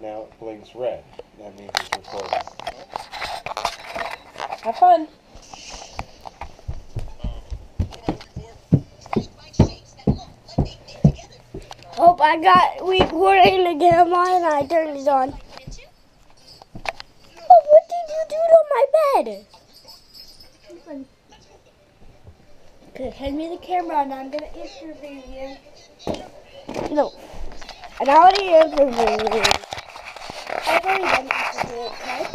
Now it blinks red. That means it's recording. Have fun. Hope I got recording again and I turned it on. Oh, what did you do to my bed? Okay, hand me the camera and I'm gonna interview you. No. And I already interviewed you. I've already done interview, okay?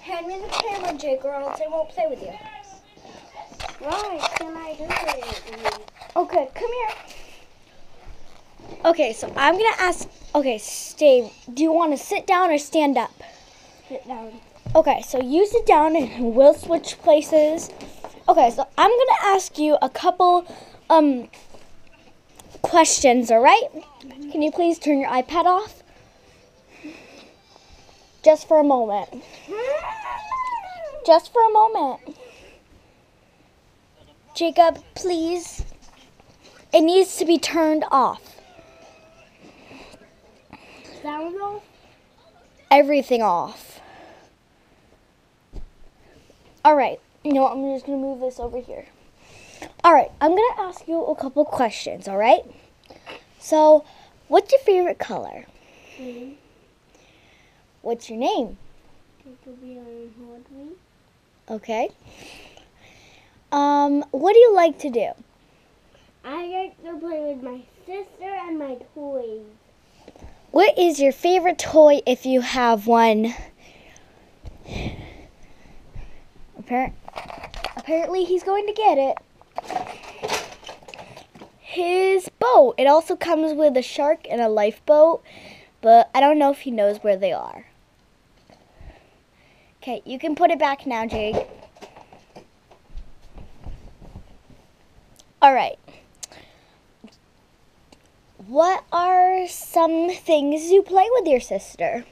Hand me the camera, Jake, or else I won't play with you. Why can I do it? Okay, come here. Okay, so I'm gonna ask. Okay, stay. Do you want to sit down or stand up? Sit down. Okay, so you sit down and we'll switch places. Okay, so I'm gonna ask you a couple um questions. All right? Can you please turn your iPad off? Just for a moment. Just for a moment. Jacob, please. It needs to be turned off. Sound off? Everything off. All right. You know what? I'm just going to move this over here. All right. I'm going to ask you a couple questions, all right? So, what's your favorite color? Mm-hmm. What's your name? Okay. Um, what do you like to do? I like to play with my sister and my toys. What is your favorite toy if you have one? Appar- apparently, he's going to get it. His boat. It also comes with a shark and a lifeboat, but I don't know if he knows where they are. Okay, you can put it back now, Jake. All right. What are some things you play with your sister?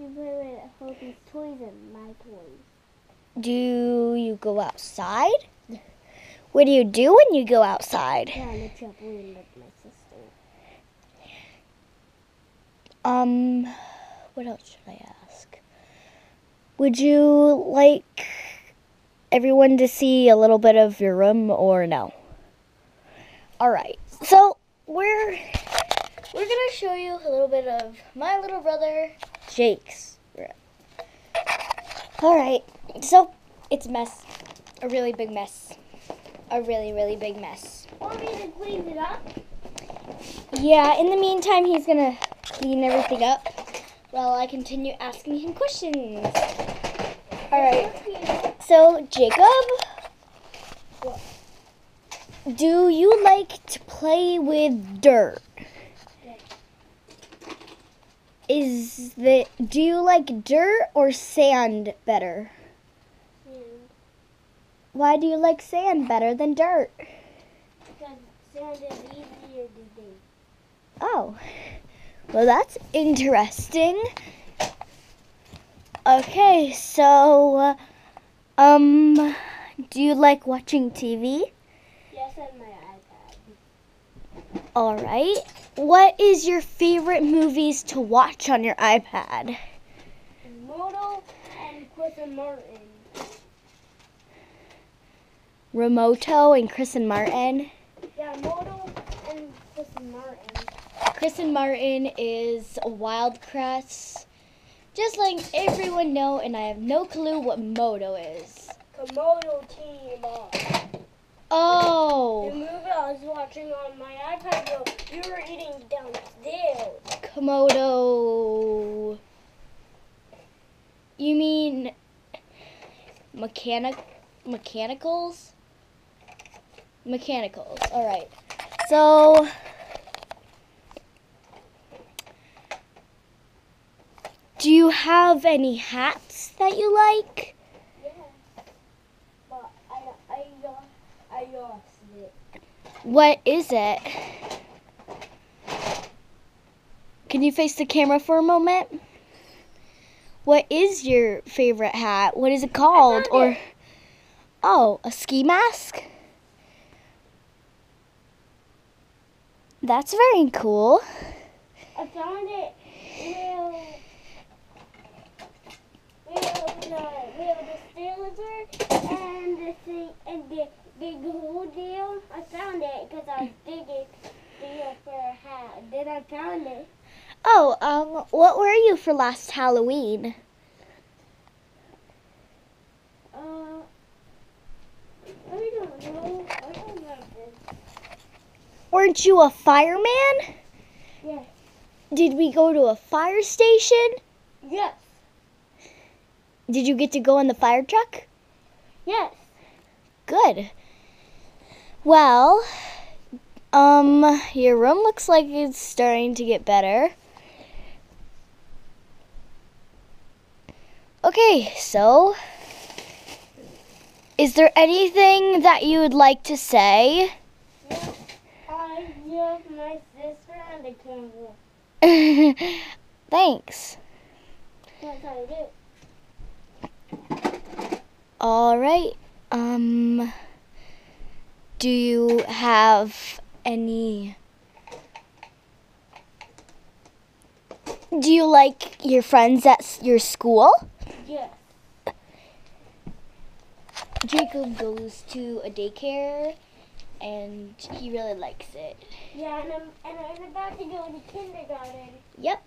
You play with Hope's toys and my toys. Do you go outside? What do you do when you go outside? Yeah, on the trampoline with my sister. Um, what else should I ask? Would you like everyone to see a little bit of your room or no? All right. So, we're we're going to show you a little bit of my little brother Jake's room. All right. So, it's a mess. A really big mess. A really really big mess. Want me to clean it up? Yeah, in the meantime, he's gonna clean everything up while I continue asking him questions. Alright, so Jacob, do you like to play with dirt? Is the do you like dirt or sand better? Why do you like sand better than dirt? Because sand is easier to do. Oh, well, that's interesting. Okay, so, uh, um, do you like watching TV? Yes, on my iPad. All right. What is your favorite movies to watch on your iPad? Moto and Chris and Martin. Remoto and Chris and Martin. Yeah, and Chris and Martin. Chris and Martin is Wild Kratts. Just letting everyone know, and I have no clue what Moto is. Komodo team up. Oh. The Oh, movie I was watching on my iPad, though, you were eating downstairs. Komodo. You mean mechanic mechanicals? Mechanicals. All right. So Do you have any hats that you like? Yeah. But I, I, I lost it. What is it? Can you face the camera for a moment? What is your favorite hat? What is it called? Or it. Oh, a ski mask? That's very cool. I found it where where the where the and the thing and the big hole there. I found it because I was digging there for a hat. Then I found it. Oh, um, what were you for last Halloween? Uh, I don't know. I don't remember. Weren't you a fireman? Yes. Did we go to a fire station? Yes. Did you get to go in the fire truck? Yes. Good. Well, um, your room looks like it's starting to get better. Okay, so is there anything that you would like to say? I love my sister and the camera. Thanks. That's how I do. All right. Um do you have any Do you like your friends at your school? Yeah. Jacob goes to a daycare and he really likes it. Yeah, and I'm and I'm about to go to kindergarten. Yep.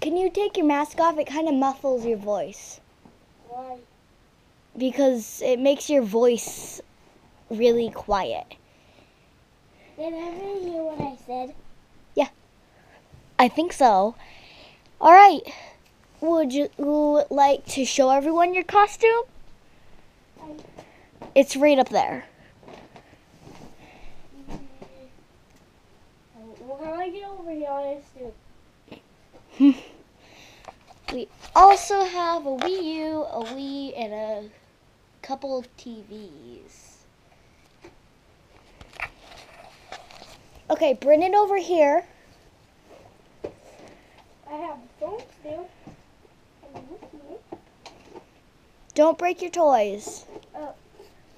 Can you take your mask off? It kind of muffles your voice Why? because it makes your voice really quiet. Did everyone hear what I said? Yeah. I think so. All right. Would you like to show everyone your costume? It's right up there. Well, how do I get over here on this too? We also have a Wii U, a Wii, and a couple of TVs. Okay, bring it over here. I have phones still. And. Don't break your toys. Yeah,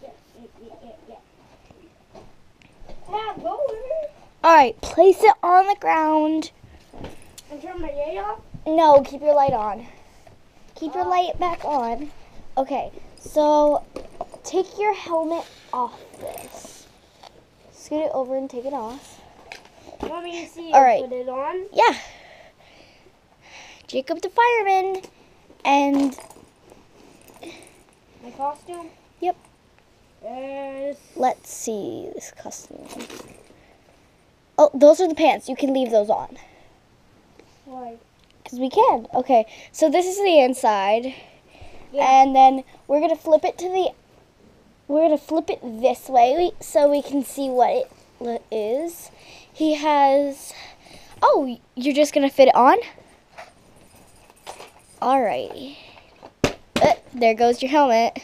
yeah, yeah, yeah, yeah. Yeah, go over here All right, place it on the ground. and turn my yay off. No, keep your light on. Keep your oh. light back on. Okay, so take your helmet off this. Scoot it over and take it off. Want me to see? All right. Put it on. Yeah. Jacob the fireman. And My costume. Yep. Yes. let's see this costume. Oh, those are the pants. You can leave those on. Why? Because we can. Okay, so this is the inside. Yeah. And then we're going to flip it to the. We're going to flip it this way so we can see what it is. He has. Oh, you're just going to fit it on? Alrighty. Uh, there goes your helmet.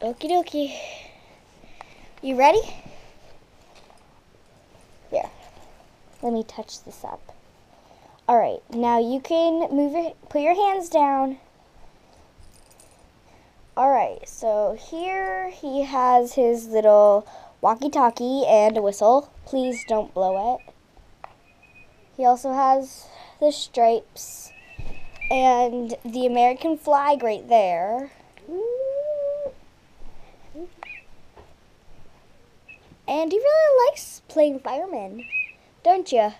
Okie dokie. You ready? Here. Let me touch this up. All right. Now you can move your put your hands down. All right. So here he has his little walkie-talkie and a whistle. Please don't blow it. He also has the stripes and the American flag right there. And he really likes playing fireman, don't you?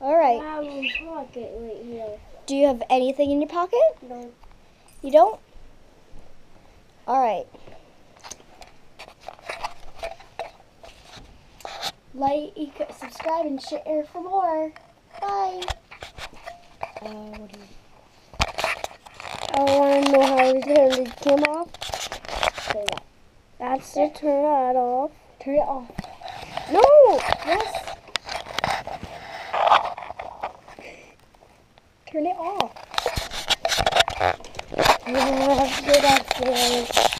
All I right. have a pocket right here. Do you have anything in your pocket? No. You don't? All right. Like, subscribe and share for more. Bye. Uh, what do you- I want to know how the camera off. That's to turn that off. Turn it off. No. Yes. Turn it off. Good, that's good.